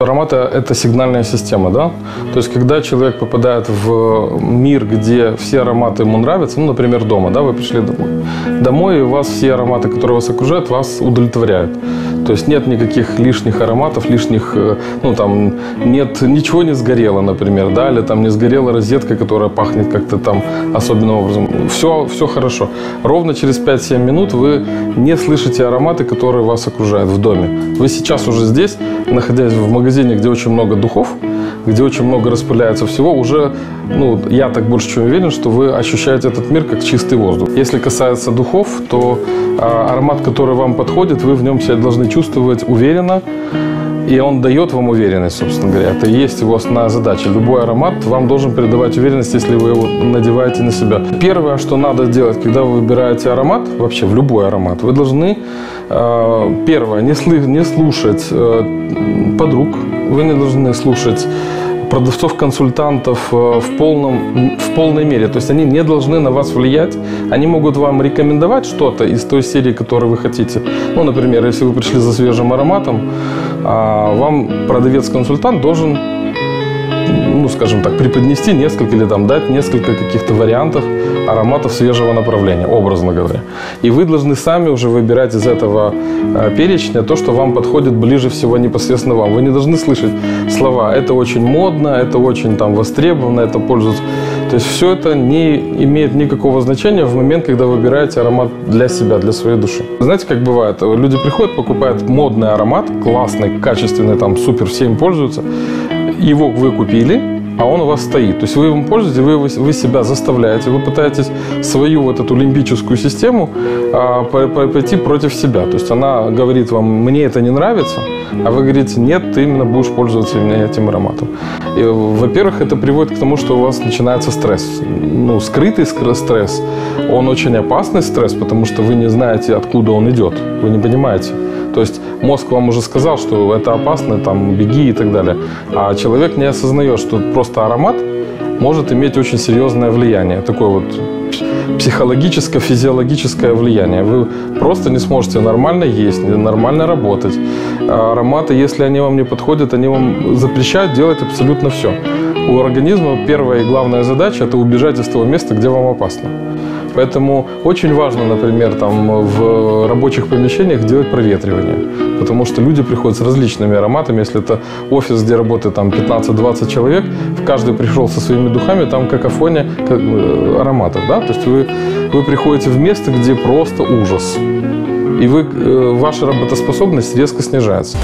Ароматы – это сигнальная система, да? То есть, когда человек попадает в мир, где все ароматы ему нравятся, ну, например, дома, да, вы пришли домой. Домой, и вас все ароматы, которые вас окружают, вас удовлетворяют. То есть нет никаких лишних ароматов, лишних, э, ну там, нет, ничего не сгорело, например, да, или там не сгорела розетка, которая пахнет как-то там особенным образом. Все, все хорошо. Ровно через 5-7 минут вы не слышите ароматы, которые вас окружают в доме. Вы сейчас уже здесь, находясь в магазине, где очень много духов, где очень много распыляется всего, уже, ну, я так больше чем уверен, что вы ощущаете этот мир как чистый воздух. Если касается духов, то а, аромат, который вам подходит, вы в нем себя должны чувствовать уверенно, и он дает вам уверенность, собственно говоря. Это и есть его основная задача. Любой аромат вам должен передавать уверенность, если вы его надеваете на себя. Первое, что надо делать, когда вы выбираете аромат, вообще в любой аромат, вы должны, э, первое, не слушать э, подруг, вы не должны слушать продавцов-консультантов э, в, полном, в полной мере. То есть они не должны на вас влиять. Они могут вам рекомендовать что-то из той серии, которую вы хотите. Ну, например, если вы пришли за свежим ароматом, а, вам продавец-консультант должен ну, скажем так, преподнести несколько или там дать несколько каких-то вариантов ароматов свежего направления, образно говоря. И вы должны сами уже выбирать из этого э, перечня то, что вам подходит ближе всего непосредственно вам. Вы не должны слышать слова «это очень модно», «это очень там востребовано», «это пользуется». То есть все это не имеет никакого значения в момент, когда вы выбираете аромат для себя, для своей души. Знаете, как бывает? Люди приходят, покупают модный аромат, классный, качественный, там супер, все им пользуются. Его вы купили, а он у вас стоит. То есть вы им пользуетесь, вы, вы себя заставляете, вы пытаетесь свою вот эту лимбическую систему а, пойти против себя. То есть она говорит вам, мне это не нравится, а вы говорите, нет, ты именно будешь пользоваться именно этим ароматом. И, во-первых, это приводит к тому, что у вас начинается стресс. Ну, скрытый стресс, он очень опасный стресс, потому что вы не знаете, откуда он идет, вы не понимаете. То есть мозг вам уже сказал, что это опасно, там, беги и так далее. А человек не осознает, что просто аромат может иметь очень серьезное влияние. Такое вот психологическое, физиологическое влияние. Вы просто не сможете нормально есть, нормально работать. А ароматы, если они вам не подходят, они вам запрещают делать абсолютно все. У организма первая и главная задача – это убежать из того места, где вам опасно. Поэтому очень важно, например, там, в рабочих помещениях делать проветривание. Потому что люди приходят с различными ароматами. Если это офис, где работает там 15-20 человек, каждый пришел со своими духами, там какофония э, ароматов. Да? То есть вы, вы приходите в место, где просто ужас. И вы, э, ваша работоспособность резко снижается.